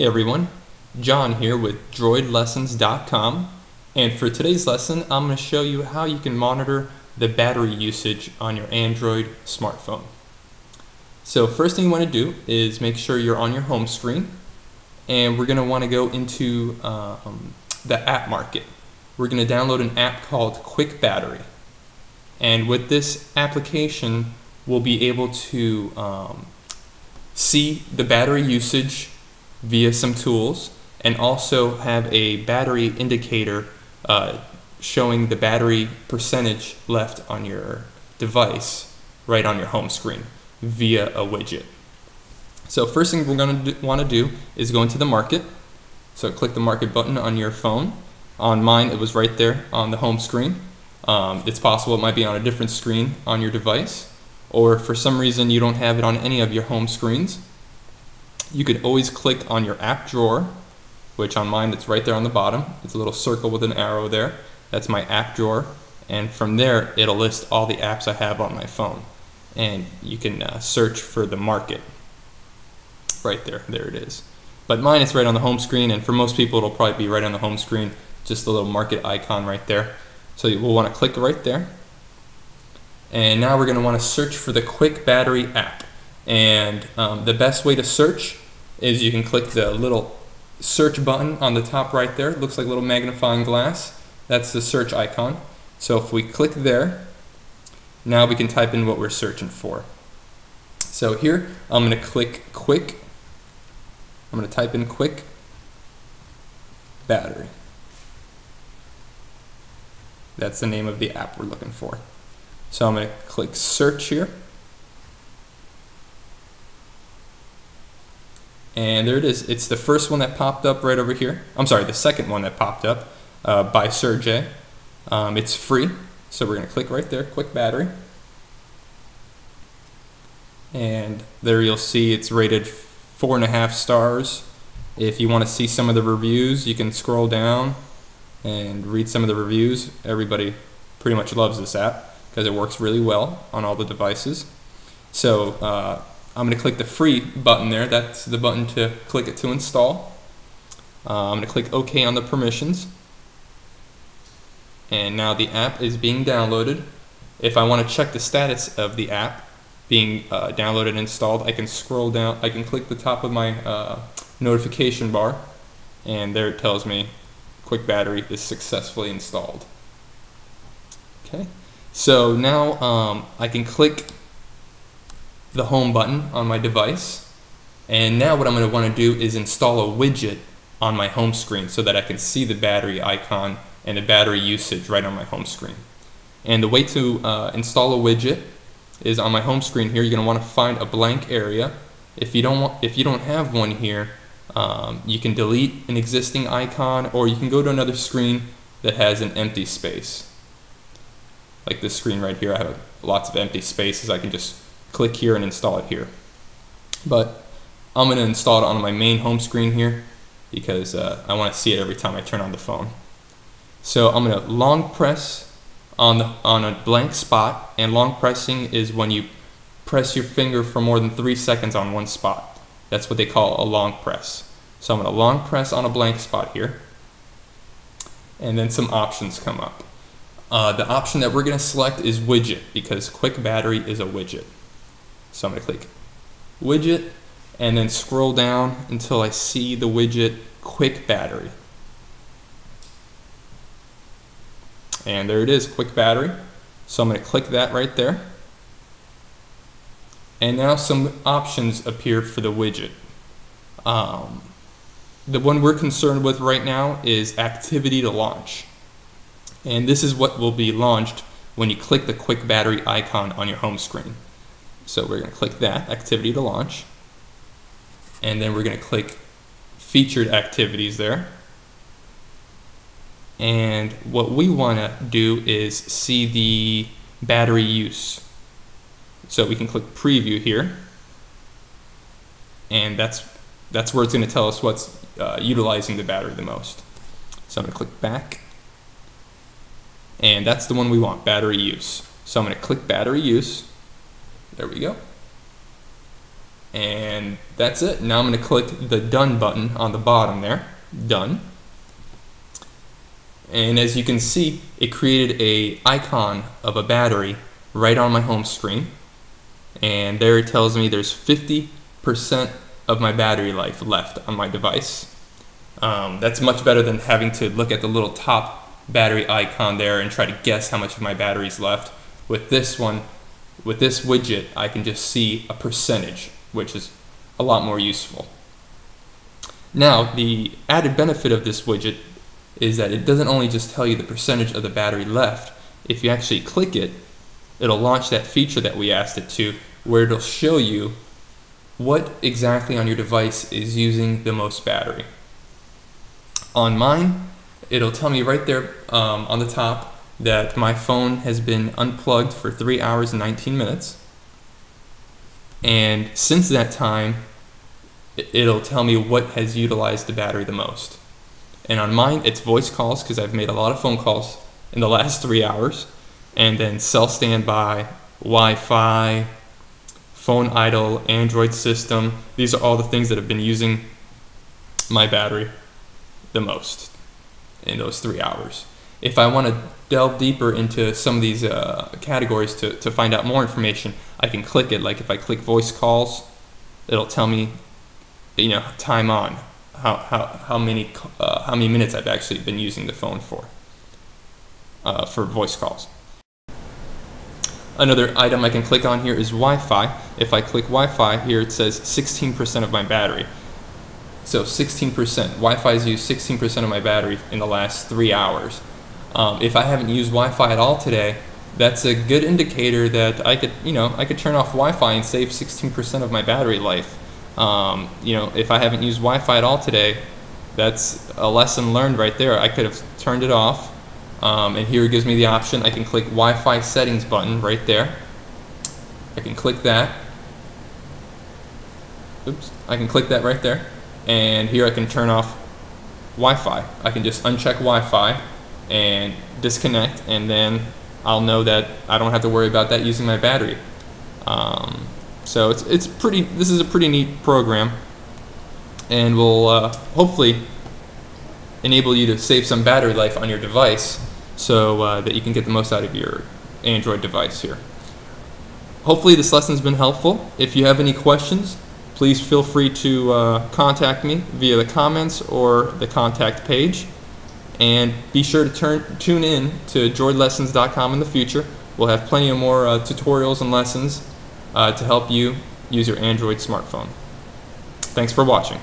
Hey everyone, John here with DroidLessons.com and for today's lesson I'm going to show you how you can monitor the battery usage on your Android smartphone. So first thing you want to do is make sure you're on your home screen and we're going to want to go into um, the app market. We're going to download an app called Quick Battery and with this application we'll be able to um, see the battery usage via some tools and also have a battery indicator uh, showing the battery percentage left on your device right on your home screen via a widget. So first thing we're going to want to do is go into the market. So click the market button on your phone. On mine it was right there on the home screen. Um, it's possible it might be on a different screen on your device or for some reason you don't have it on any of your home screens you could always click on your app drawer, which on mine it's right there on the bottom. It's a little circle with an arrow there. That's my app drawer. And from there, it'll list all the apps I have on my phone. And you can uh, search for the market. Right there, there it is. But mine is right on the home screen, and for most people it'll probably be right on the home screen, just the little market icon right there. So you will want to click right there. And now we're going to want to search for the Quick Battery app. And um, the best way to search is you can click the little search button on the top right there. It looks like a little magnifying glass. That's the search icon. So if we click there, now we can type in what we're searching for. So here, I'm going to click quick. I'm going to type in quick battery. That's the name of the app we're looking for. So I'm going to click search here. And there it is. It's the first one that popped up right over here. I'm sorry, the second one that popped up uh, by Sergey. Um, it's free, so we're going to click right there, quick battery. And there you'll see it's rated four and a half stars. If you want to see some of the reviews, you can scroll down and read some of the reviews. Everybody pretty much loves this app because it works really well on all the devices. So uh, I'm going to click the free button there. That's the button to click it to install. Uh, I'm going to click OK on the permissions. And now the app is being downloaded. If I want to check the status of the app being uh, downloaded and installed, I can scroll down, I can click the top of my uh, notification bar, and there it tells me Quick Battery is successfully installed. Okay, so now um, I can click the home button on my device. And now what I'm going to want to do is install a widget on my home screen so that I can see the battery icon and the battery usage right on my home screen. And the way to uh, install a widget is on my home screen here, you're going to want to find a blank area. If you don't, want, if you don't have one here, um, you can delete an existing icon or you can go to another screen that has an empty space. Like this screen right here, I have lots of empty spaces. I can just click here and install it here. But I'm going to install it on my main home screen here because uh, I want to see it every time I turn on the phone. So I'm going to long press on, the, on a blank spot and long pressing is when you press your finger for more than three seconds on one spot. That's what they call a long press. So I'm going to long press on a blank spot here and then some options come up. Uh, the option that we're going to select is widget because quick battery is a widget. So I'm going to click widget and then scroll down until I see the widget quick battery. And there it is, quick battery. So I'm going to click that right there. And now some options appear for the widget. Um, the one we're concerned with right now is activity to launch. And this is what will be launched when you click the quick battery icon on your home screen. So we're going to click that, activity to launch. And then we're going to click featured activities there. And what we want to do is see the battery use. So we can click preview here. And that's, that's where it's going to tell us what's uh, utilizing the battery the most. So I'm going to click back. And that's the one we want, battery use. So I'm going to click battery use. There we go. And that's it. Now I'm going to click the done button on the bottom there. Done. And as you can see, it created a icon of a battery right on my home screen. And there it tells me there's 50% of my battery life left on my device. Um, that's much better than having to look at the little top battery icon there and try to guess how much of my battery's left. With this one, with this widget, I can just see a percentage, which is a lot more useful. Now, the added benefit of this widget is that it doesn't only just tell you the percentage of the battery left, if you actually click it, it'll launch that feature that we asked it to, where it'll show you what exactly on your device is using the most battery. On mine, it'll tell me right there um, on the top that my phone has been unplugged for 3 hours and 19 minutes. And since that time, it'll tell me what has utilized the battery the most. And on mine, it's voice calls because I've made a lot of phone calls in the last three hours. And then cell standby, Wi Fi, phone idle, Android system. These are all the things that have been using my battery the most in those three hours. If I want to delve deeper into some of these uh, categories to, to find out more information, I can click it. Like if I click voice calls, it'll tell me, you know, time on, how, how, how many uh, how many minutes I've actually been using the phone for uh, for voice calls. Another item I can click on here is Wi-Fi. If I click Wi-Fi here, it says 16% of my battery. So 16%. Wi-Fi has used 16% of my battery in the last three hours. Um, if I haven't used Wi-Fi at all today, that's a good indicator that I could, you know, I could turn off Wi-Fi and save 16% of my battery life. Um, you know, if I haven't used Wi-Fi at all today, that's a lesson learned right there. I could have turned it off, um, and here it gives me the option. I can click Wi-Fi settings button right there. I can click that. Oops, I can click that right there, and here I can turn off Wi-Fi. I can just uncheck Wi-Fi and disconnect, and then I'll know that I don't have to worry about that using my battery. Um, so it's, it's pretty, this is a pretty neat program and will uh, hopefully enable you to save some battery life on your device so uh, that you can get the most out of your Android device here. Hopefully this lesson's been helpful. If you have any questions, please feel free to uh, contact me via the comments or the contact page. And be sure to turn, tune in to droidlessons.com in the future. We'll have plenty of more uh, tutorials and lessons uh, to help you use your Android smartphone. Thanks for watching.